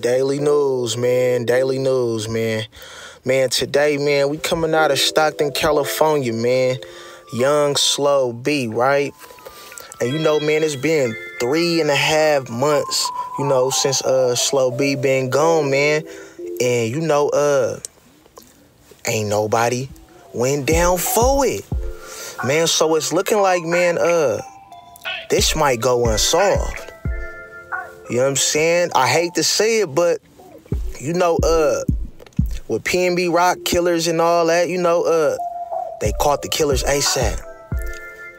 Daily news, man. Daily news, man. Man, today, man, we coming out of Stockton, California, man. Young Slo-Be, right? And you know, man, it's been three and a half months, you know, since uh Slo-Be been gone, man. And you know, uh, ain't nobody went down for it. Man, so it's looking like, man, uh, this might go unsolved. You know what I'm saying? I hate to say it, but you know, uh, with PNB Rock killers and all that, you know, uh, they caught the killers ASAP.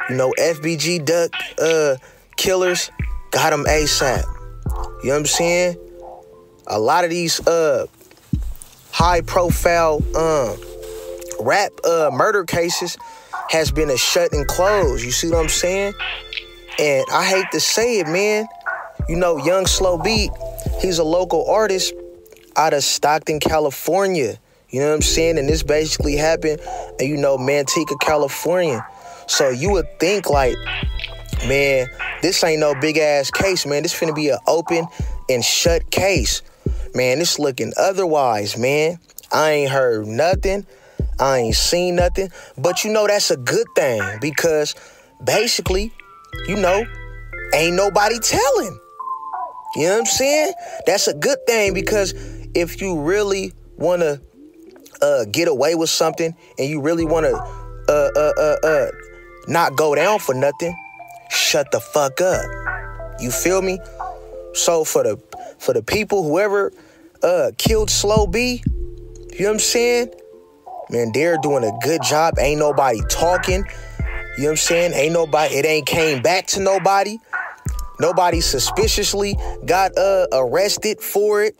You know, FBG Duck uh killers got them ASAP. You know what I'm saying? A lot of these uh high profile um rap uh murder cases has been a shut and close. You see what I'm saying? And I hate to say it, man. You know, Young Slow Beat, he's a local artist out of Stockton, California. You know what I'm saying? And this basically happened, and you know, Manteca, California. So you would think like, man, this ain't no big ass case, man. This finna be an open and shut case. Man, it's looking otherwise, man. I ain't heard nothing. I ain't seen nothing. But you know that's a good thing because basically, you know, ain't nobody telling. You know what I'm saying? That's a good thing because if you really want to uh, get away with something and you really want to uh, uh, uh, uh, not go down for nothing, shut the fuck up. You feel me? So for the for the people, whoever uh, killed Slo-Be, you know what I'm saying? Man, they're doing a good job. Ain't nobody talking. You know what I'm saying? Ain't nobody, it ain't came back to nobody. Nobody suspiciously got uh arrested for it.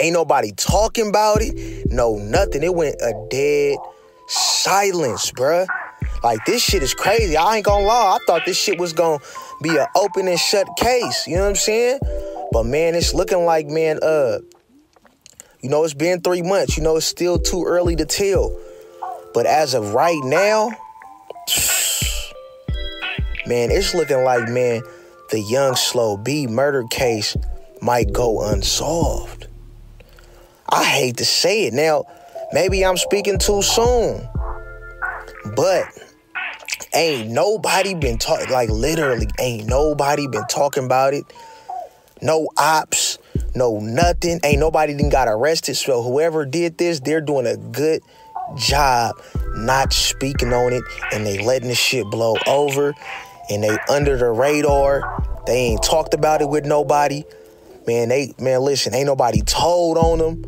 Ain't nobody talking about it. No, nothing. It went a dead silence, bruh. Like this shit is crazy. I ain't gonna lie. I thought this shit was gonna be an open and shut case. You know what I'm saying? But man, it's looking like man, uh, you know, it's been three months. You know, it's still too early to tell. But as of right now, man, it's looking like man the young Slo-Be murder case might go unsolved. I hate to say it. Now, maybe I'm speaking too soon. But ain't nobody been talking like literally ain't nobody been talking about it. No ops, no nothing. Ain't nobody didn't got arrested. So whoever did this, they're doing a good job not speaking on it and they letting the shit blow over and they under the radar. They ain't talked about it with nobody. Man, they man, listen, ain't nobody told on them.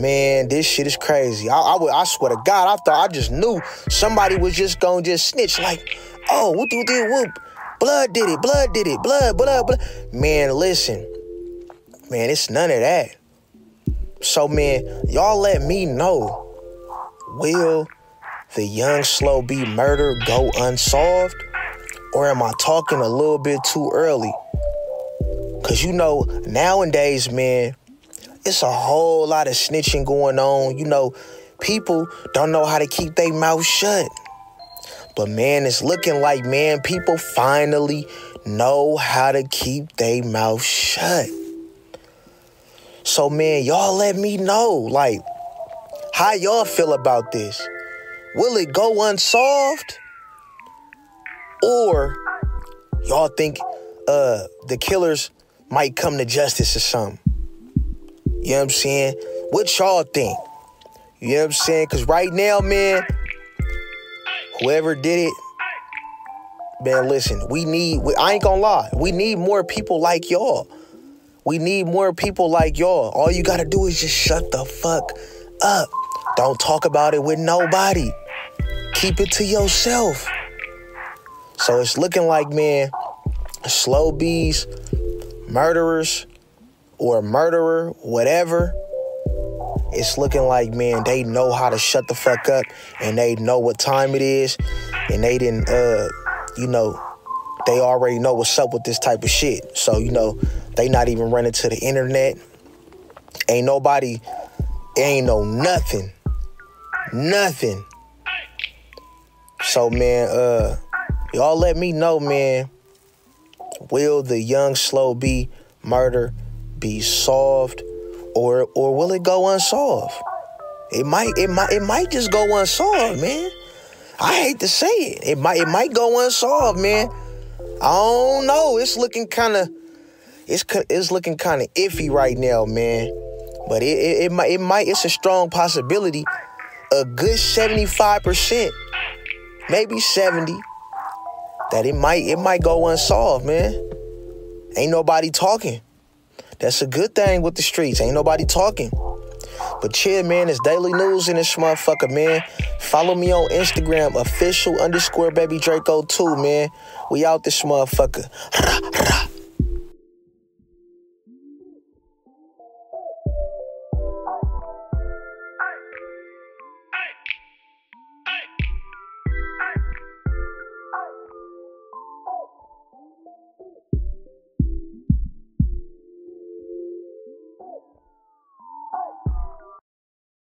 Man, this shit is crazy. I, I, I swear to God, I thought I just knew somebody was just gonna just snitch like, oh, what do did whoop? Blood did it, blood did it, blood, blood, blood. Man, listen, man, it's none of that. So, man, y'all let me know. Will the young Slo-Be murder go unsolved? Or am I talking a little bit too early? Cause you know, nowadays, man, it's a whole lot of snitching going on. You know, people don't know how to keep their mouth shut. But man, it's looking like, man, people finally know how to keep their mouth shut. So, man, y'all let me know, like, how y'all feel about this? Will it go unsolved? Or y'all think uh the killers might come to justice or something? You know what I'm saying? What y'all think? You know what I'm saying? Cause right now, man, whoever did it, man, listen, we need, I ain't gonna lie, we need more people like y'all. We need more people like y'all. All you gotta do is just shut the fuck up. Don't talk about it with nobody. Keep it to yourself. So it's looking like, man, Slo-Be's, murderers, or a murderer, whatever. It's looking like, man, they know how to shut the fuck up and they know what time it is. And they didn't, uh, you know, they already know what's up with this type of shit. So, you know, they not even running to the internet. Ain't nobody, ain't no nothing. Nothing. So, man, uh, Y'all let me know, man. Will the young Slo-Be murder be solved or or will it go unsolved? It might it might it might just go unsolved, man. I hate to say it. It might it might go unsolved, man. I don't know. It's looking kind of it's it's looking kind of iffy right now, man. But it, it, it might it might it's a strong possibility. A good 75%, maybe 70, that it might it might go unsolved, man. Ain't nobody talking. That's a good thing with the streets. Ain't nobody talking. But chill, man, it's daily news in this motherfucker, man. Follow me on Instagram, official underscore baby Draco 2, man. We out this motherfucker.